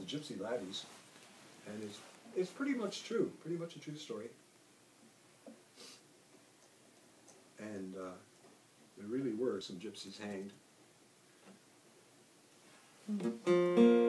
The Gypsy Laddies, and it's it's pretty much true, pretty much a true story. And uh, there really were some gypsies hanged. Three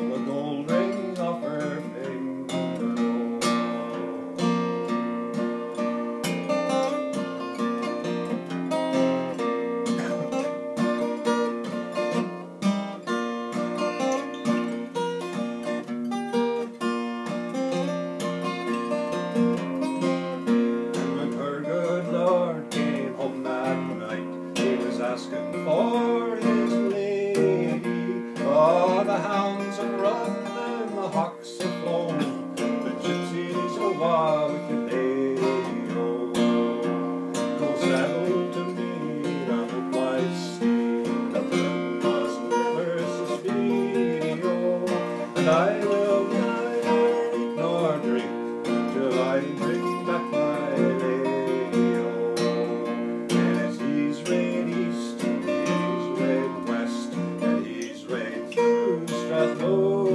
stole a gold ring and I will neither eat nor drink till I bring back my lady. Oh, and as he's rade east, he's rade west, and he's rade through Strathmore.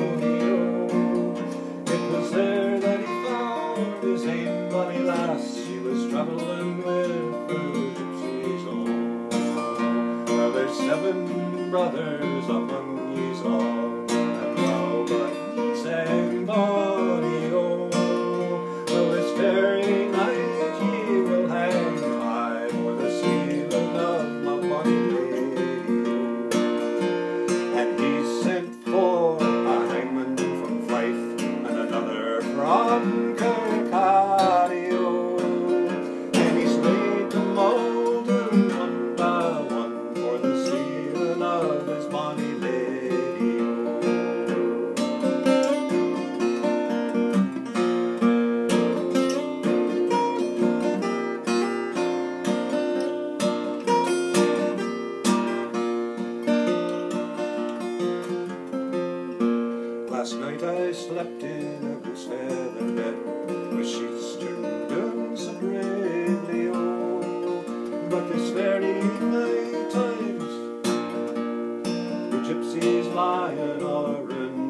It was there that he found his ain bonny lass. She was travelling with the gypsies. Oh, well, there's seven brothers among yous Last night I slept in a goose feather bed with sheets turned down so bravely. But this very night times the gypsies lying all around.